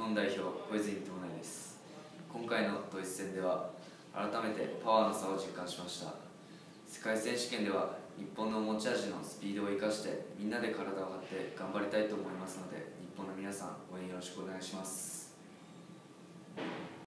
本代表小泉智内です。今回のドイツ戦では改めてパワーの差を実感しました。世界選手権では日本の持ち味のスピードを生かしてみんなで体を張って頑張りたいと思いますので日本の皆さん応援よろしくお願いします。